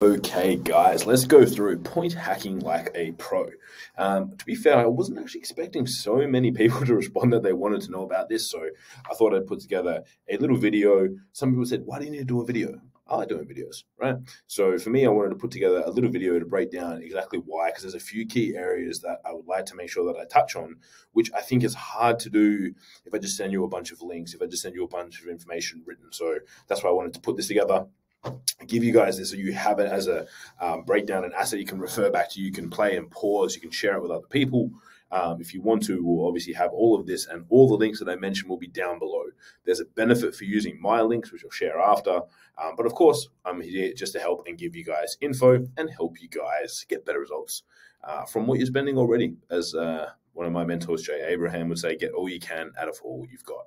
Okay, guys, let's go through point hacking like a pro. Um, to be fair, I wasn't actually expecting so many people to respond that they wanted to know about this, so I thought I'd put together a little video. Some people said, Why do you need to do a video? I like doing videos, right? So for me, I wanted to put together a little video to break down exactly why, because there's a few key areas that I would like to make sure that I touch on, which I think is hard to do if I just send you a bunch of links, if I just send you a bunch of information written. So that's why I wanted to put this together give you guys this so you have it as a um, breakdown and asset you can refer back to you can play and pause you can share it with other people. Um, if you want to we'll obviously have all of this and all the links that i mentioned will be down below. There's a benefit for using my links which i'll share after. Um, but of course i'm here just to help and give you guys info and help you guys get better results. Uh, from what you're spending already as uh, one of my mentors jay abraham would say get all you can out of all you've got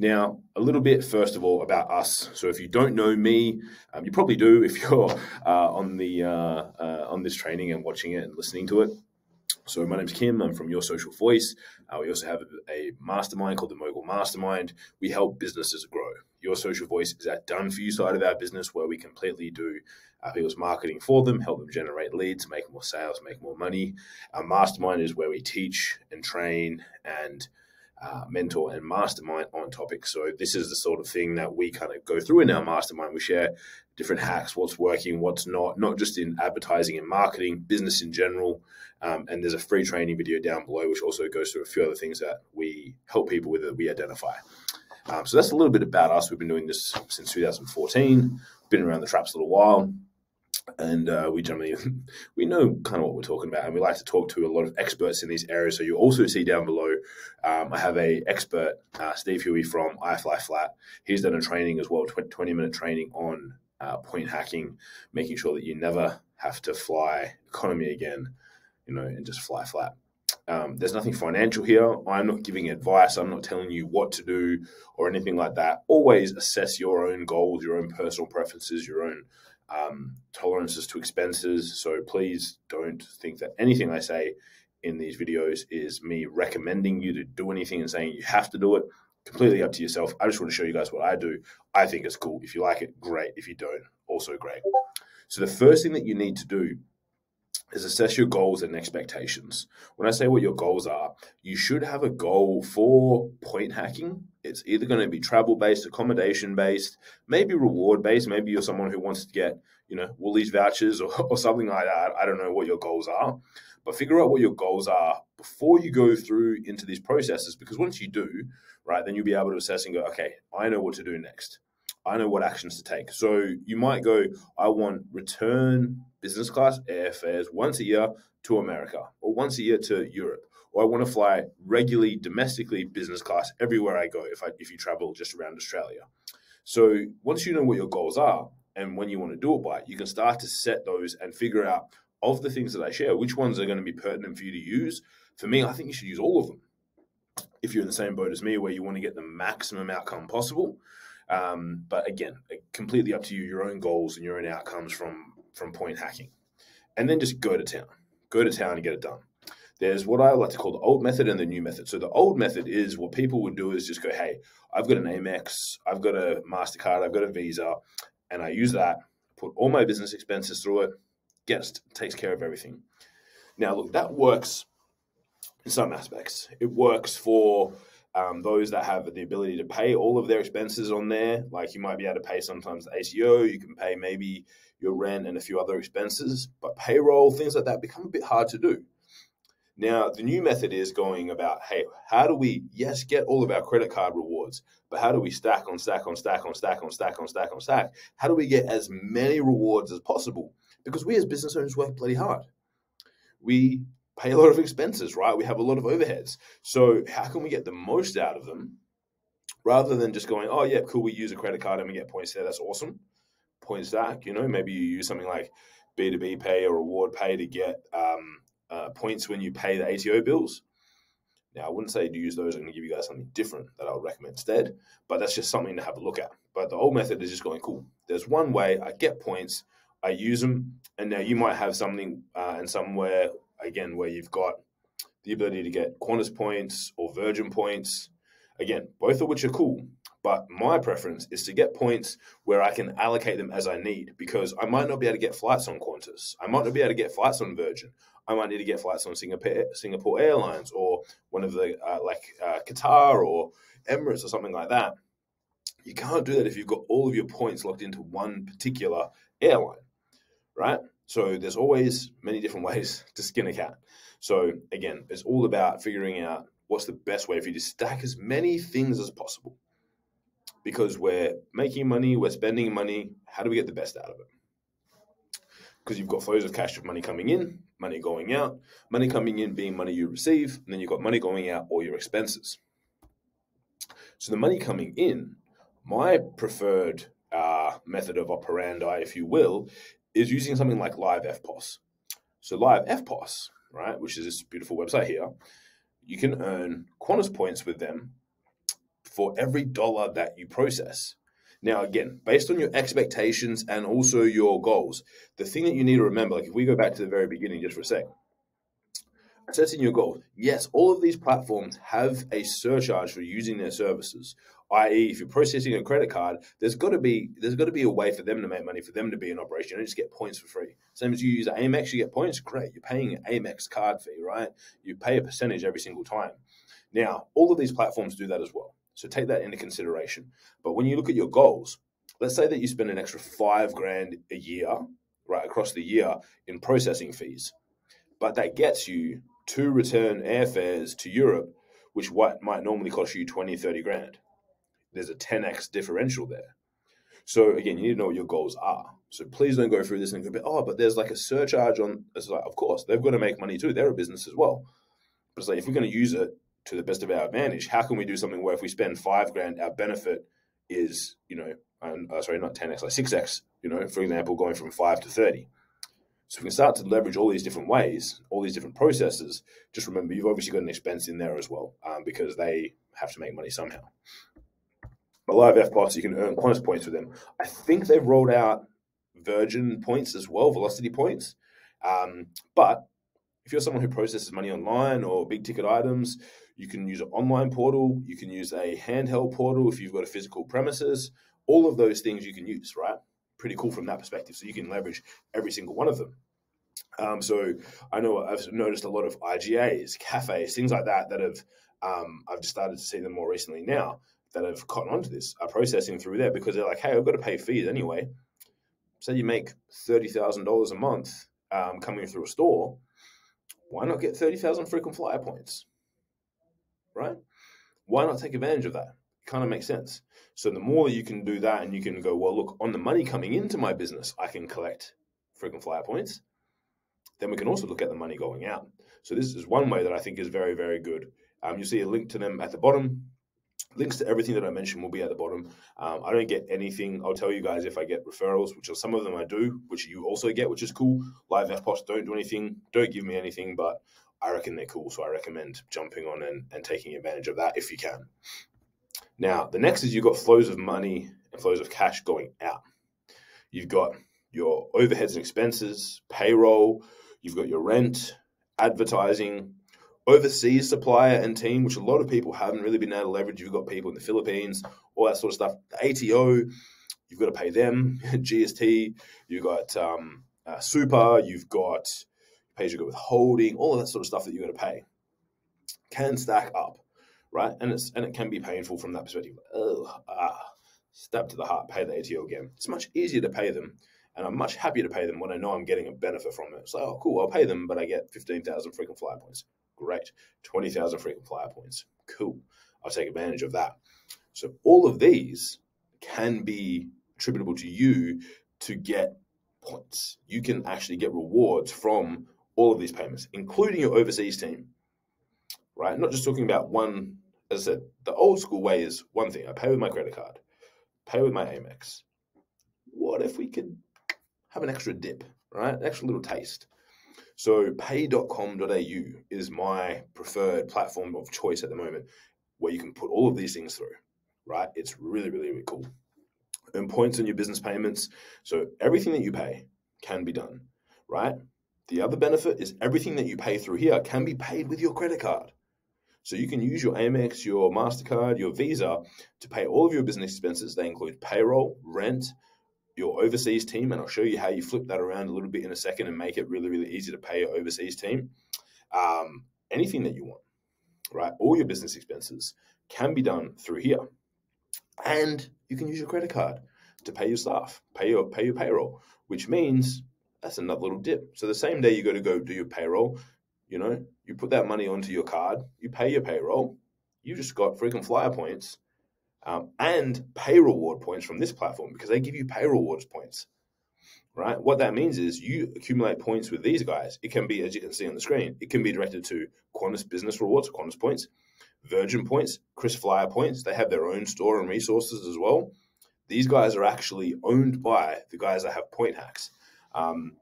now, a little bit first of all about us. So, if you don't know me, um, you probably do if you're uh, on the uh, uh, on this training and watching it and listening to it. So, my name's Kim. I'm from Your Social Voice. Uh, we also have a mastermind called the Mogul Mastermind. We help businesses grow. Your Social Voice is that done for you side of our business where we completely do uh, people's marketing for them, help them generate leads, make more sales, make more money. Our mastermind is where we teach and train and uh, mentor and mastermind on topics. So this is the sort of thing that we kind of go through in our mastermind. We share different hacks, what's working, what's not, not just in advertising and marketing, business in general. Um, and there's a free training video down below, which also goes through a few other things that we help people with that we identify. Um, so that's a little bit about us. We've been doing this since 2014. Been around the traps a little while and uh, we generally we know kind of what we're talking about and we like to talk to a lot of experts in these areas so you also see down below um, i have a expert uh, steve hui from ifly flat he's done a training as well 20 minute training on uh, point hacking making sure that you never have to fly economy again you know and just fly flat um, there's nothing financial here. I'm not giving advice. I'm not telling you what to do or anything like that. Always assess your own goals, your own personal preferences, your own um, tolerances to expenses. So please don't think that anything I say in these videos is me recommending you to do anything and saying you have to do it. Completely up to yourself. I just want to show you guys what I do. I think it's cool. If you like it, great. If you don't, also great. So the first thing that you need to do is assess your goals and expectations. When I say what your goals are, you should have a goal for point hacking. It's either going to be travel based, accommodation based, maybe reward based. Maybe you're someone who wants to get, you know, Woolies vouchers or, or something like that. I don't know what your goals are, but figure out what your goals are before you go through into these processes. Because once you do, right, then you'll be able to assess and go, okay, I know what to do next. I know what actions to take. So you might go, I want return business class airfares once a year to America or once a year to Europe. Or I want to fly regularly domestically business class everywhere I go if I if you travel just around Australia. So once you know what your goals are and when you want to do it by, you can start to set those and figure out of the things that I share, which ones are going to be pertinent for you to use. For me, I think you should use all of them. If you're in the same boat as me, where you want to get the maximum outcome possible, um, but again, completely up to you, your own goals and your own outcomes from from point hacking. And then just go to town. Go to town and get it done. There's what I like to call the old method and the new method. So the old method is what people would do is just go, hey, I've got an Amex, I've got a MasterCard, I've got a Visa, and I use that, put all my business expenses through it, gets takes care of everything. Now, look, that works in some aspects. It works for um, those that have the ability to pay all of their expenses on there. Like you might be able to pay sometimes the ATO, you can pay maybe your rent and a few other expenses, but payroll, things like that become a bit hard to do. Now, the new method is going about hey, how do we, yes, get all of our credit card rewards, but how do we stack on stack on stack on stack on stack on stack on stack? How do we get as many rewards as possible? Because we as business owners work bloody hard. We pay a lot of expenses, right? We have a lot of overheads. So, how can we get the most out of them rather than just going, oh, yeah, cool, we use a credit card and we get points there. That's awesome point stack. You know, maybe you use something like B2B Pay or Reward Pay to get um, uh, points when you pay the ATO bills. Now, I wouldn't say to use those. I'm going to give you guys something different that I would recommend instead, but that's just something to have a look at. But the old method is just going, cool, there's one way I get points, I use them, and now you might have something uh, and somewhere, again, where you've got the ability to get Qantas points or Virgin points. Again, both of which are cool, But my preference is to get points where I can allocate them as I need because I might not be able to get flights on Qantas. I might not be able to get flights on Virgin. I might need to get flights on Singapore, Singapore Airlines or one of the uh, like uh, Qatar or Emirates or something like that. You can't do that if you've got all of your points locked into one particular airline, right? So there's always many different ways to skin a cat. So again, it's all about figuring out what's the best way for you to stack as many things as possible. Because we're making money, we're spending money. How do we get the best out of it? Because you've got flows of cash of money coming in, money going out, money coming in being money you receive, and then you've got money going out, all your expenses. So the money coming in, my preferred uh, method of operandi, if you will, is using something like Live Eftpos. So Live Eftpos, right, which is this beautiful website here, you can earn Qantas points with them for every dollar that you process. Now, again, based on your expectations and also your goals, the thing that you need to remember, like if we go back to the very beginning just for a sec, setting your goals. Yes, all of these platforms have a surcharge for using their services. I.e., if you're processing a credit card, there's got to be there's got to be a way for them to make money, for them to be in operation. You don't just get points for free. Same as you use Amex, you get points. Great, you're paying an Amex card fee, right? You pay a percentage every single time. Now, all of these platforms do that as well. So take that into consideration. But when you look at your goals, let's say that you spend an extra five grand a year, right, across the year in processing fees, but that gets you two return airfares to Europe, which what might normally cost you 20, 30 grand there's a 10x differential there. So again, you need to know what your goals are. So please don't go through this and go, oh, but there's like a surcharge on. It's like, of course, they've got to make money too. They're a business as well. But it's like if we're going to use it to the best of our advantage, how can we do something where if we spend five grand, our benefit is, you know, uh, sorry, not 10x, like 6x, you know, for example, going from five to 30. So we can start to leverage all these different ways, all these different processes. Just remember, you've obviously got an expense in there as well um, because they have to make money somehow. But live Eftpos, you can earn Qantas points with them. I think they've rolled out Virgin points as well, velocity points. Um, but if you're someone who processes money online or big ticket items, you can use an online portal. You can use a handheld portal if you've got a physical premises. All of those things you can use, right? Pretty cool from that perspective. So you can leverage every single one of them. Um, so I know I've noticed a lot of IGAs, cafes, things like that that have um, I've just started to see them more recently now that have caught onto this are processing through there because they're like, hey, I've got to pay fees anyway. Say you make thirty thousand dollars a month um, coming through a store, why not get thirty thousand frequent flyer points? Right? Why not take advantage of that? It kind of makes sense. So the more you can do that, and you can go, well, look, on the money coming into my business, I can collect frequent flyer points. Then we can also look at the money going out. So this is one way that I think is very, very good. Um, you see a link to them at the bottom. Links to everything that I mentioned will be at the bottom. Um, I don't get anything. I'll tell you guys if I get referrals, which are some of them I do, which you also get, which is cool. Live Eftpos don't do anything, don't give me anything, but I reckon they're cool. So I recommend jumping on and, and taking advantage of that if you can. Now, the next is you've got flows of money and flows of cash going out. You've got your overheads and expenses, payroll, you've got your rent, advertising, overseas supplier and team, which a lot of people haven't really been able to leverage. You've got people in the Philippines, all that sort of stuff. The ATO, you've got to pay them. GST, you've got um, uh, super, you've got pay you go withholding, all of that sort of stuff that you've got to pay. Can stack up, right? And it's and it can be painful from that perspective. Ugh, ah, stab to the heart, pay the ATO again. It's much easier to pay them and I'm much happier to pay them when I know I'm getting a benefit from it. So, oh, cool, I'll pay them, but I get 15,000 freaking flyer points. Great. 20,000 frequent flyer points. Cool. I'll take advantage of that. So all of these can be attributable to you to get points. You can actually get rewards from all of these payments, including your overseas team. Right? Not just talking about one, as I said, the old school way is one thing. I pay with my credit card, pay with my Amex. What if we could have an extra dip, right? An extra little taste. So pay.com.au is my preferred platform of choice at the moment where you can put all of these things through, right? It's really, really, really cool. Earn points on your business payments. So everything that you pay can be done, right? The other benefit is everything that you pay through here can be paid with your credit card. So you can use your Amex, your MasterCard, your Visa to pay all of your business expenses. They include payroll, rent, your overseas team, and I'll show you how you flip that around a little bit in a second and make it really, really easy to pay your overseas team. Um, anything that you want, right? All your business expenses can be done through here. And you can use your credit card to pay your staff, pay your pay your payroll, which means that's another little dip. So the same day you go to go do your payroll, you know, you put that money onto your card, you pay your payroll, you just got freaking flyer points um, and pay reward points from this platform because they give you pay rewards points. Right? What that means is you accumulate points with these guys. It can be, as you can see on the screen, it can be directed to Qantas Business Rewards, Qantas points, Virgin points, KrisFlyer points. They have their own store and resources as well. These guys are actually owned by the guys that have Point Hacks, um,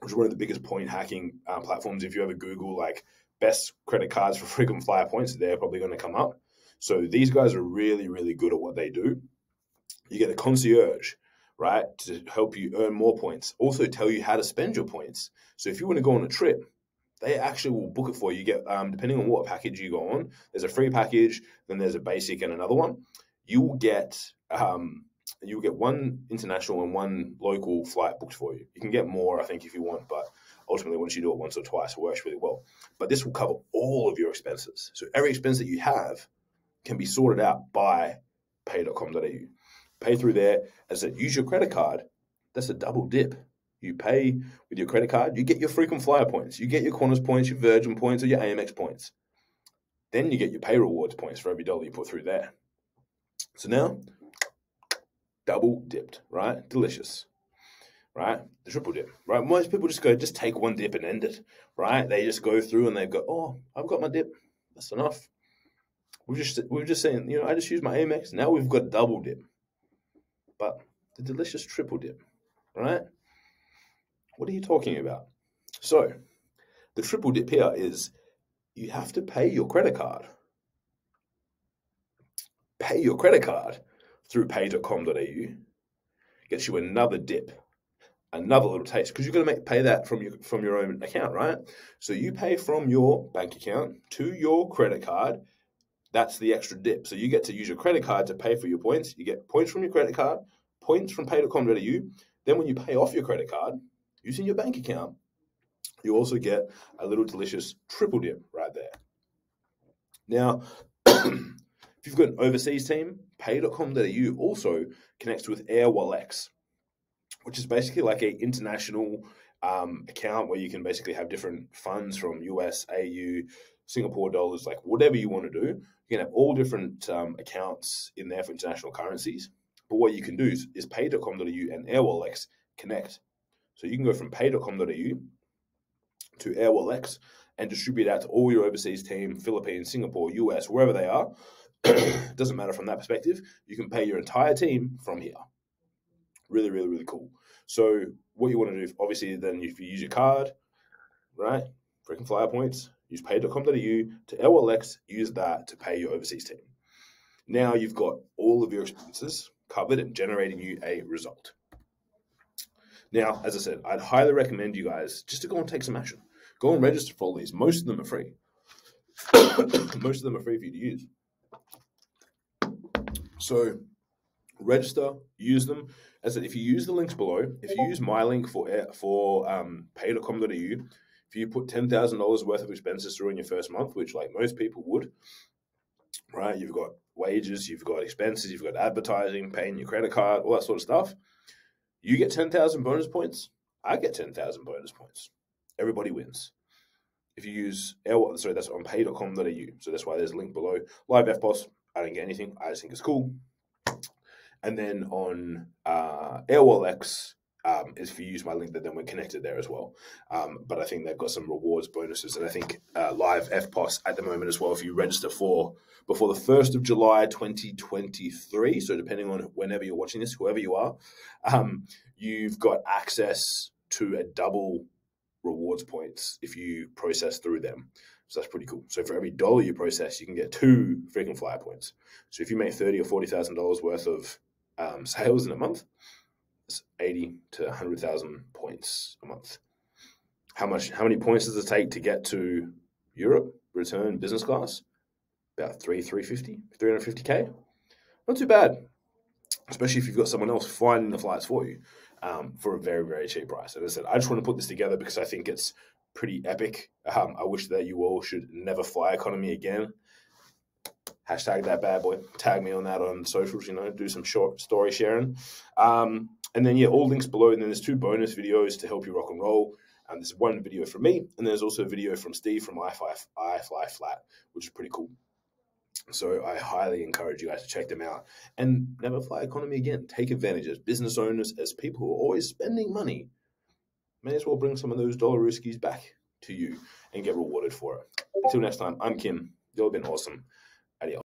which is one of the biggest point hacking uh, platforms. If you ever Google like best credit cards for frequent flyer points, they're probably going to come up. So these guys are really, really good at what they do. You get a concierge, right, to help you earn more points. Also tell you how to spend your points. So if you want to go on a trip, they actually will book it for you. You get um, depending on what package you go on. There's a free package, then there's a basic and another one. You will get um, you will get one international and one local flight booked for you. You can get more, I think, if you want, but ultimately, once you do it once or twice, it works really well. But this will cover all of your expenses. So every expense that you have can be sorted out by pay.com.au. Pay through there. As I said, use your credit card. That's a double dip. You pay with your credit card, you get your frequent flyer points, you get your Qantas points, your Virgin points, or your Amex points. Then you get your pay rewards points for every dollar you put through there. So now, double dipped, right? Delicious, right? The triple dip, right? Most people just go, just take one dip and end it, right? They just go through and they go, oh, I've got my dip. That's enough. We're just we're just saying, you know, I just use my Amex. Now we've got double dip, but the delicious triple dip, right? What are you talking about? So, the triple dip here is you have to pay your credit card. Pay your credit card through pay.com.au gets you another dip, another little taste because you're going to make pay that from your from your own account, right? So you pay from your bank account to your credit card that's the extra dip. So you get to use your credit card to pay for your points. You get points from your credit card, points from pay.com.au. Then when you pay off your credit card using your bank account, you also get a little delicious triple dip right there. Now, if you've got an overseas team, pay.com.au also connects with Airwallex, which is basically like an international um, account where you can basically have different funds from US, AU, Singapore dollars, like whatever you want to do. You can have all different um, accounts in there for international currencies. But what you can do is, is pay.com.au and Airwallex connect. So you can go from pay.com.au to Airwallex and distribute out to all your overseas team, Philippines, Singapore, US, wherever they are. Doesn't matter from that perspective. You can pay your entire team from here. Really, really, really cool. So what you want to do, obviously, then if you use your card, right, freaking flyer points, Use pay.com.au to LLX, use that to pay your overseas team. Now you've got all of your expenses covered and generating you a result. Now, as I said, I'd highly recommend you guys just to go and take some action. Go and register for all these. Most of them are free. Most of them are free for you to use. So register, use them. As I said, if you use the links below, if you use my link for for um, pay.com.au, if you put ten thousand dollars worth of expenses through in your first month, which like most people would, right? You've got wages, you've got expenses, you've got advertising, paying your credit card, all that sort of stuff. You get ten thousand bonus points. I get ten thousand bonus points. Everybody wins. If you use Air, sorry, that's on pay.com.au. So that's why there's a link below. Live Eftpos, I don't get anything. I just think it's cool. And then on uh, Airwallex, um, is if you use my link, that then we're connected there as well. Um, but I think they've got some rewards bonuses, and I think uh, live Eftpos at the moment as well. If you register for before the first of July, twenty twenty three, so depending on whenever you're watching this, whoever you are, um, you've got access to a double rewards points if you process through them. So that's pretty cool. So for every dollar you process, you can get two freaking flyer points. So if you make thirty or forty thousand dollars worth of um, sales in a month, 80 to 100,000 points a month. How much? How many points does it take to get to Europe, return business class? about three, 350, 350k. Not too bad, especially if you've got someone else finding the flights for you um, for a very, very cheap price. As I said, I just want to put this together because I think it's pretty epic. Um, I wish that you all should never fly economy again. Hashtag that bad boy. Tag me on that on socials, you know, do some short story sharing. Um, and then, yeah, all links below. And then there's two bonus videos to help you rock and roll. And there's one video from me, and there's also a video from Steve from I Fly, I Fly Flat, which is pretty cool. So I highly encourage you guys to check them out and never fly economy again. Take advantage as business owners, as people who are always spending money. May as well bring some of those dollar riskies back to you and get rewarded for it. Until next time, I'm Kim. You've been awesome. Adios.